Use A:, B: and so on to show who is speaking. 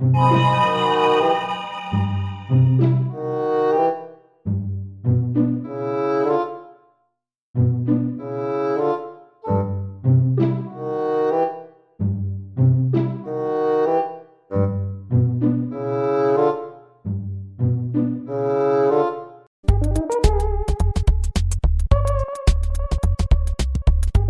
A: Música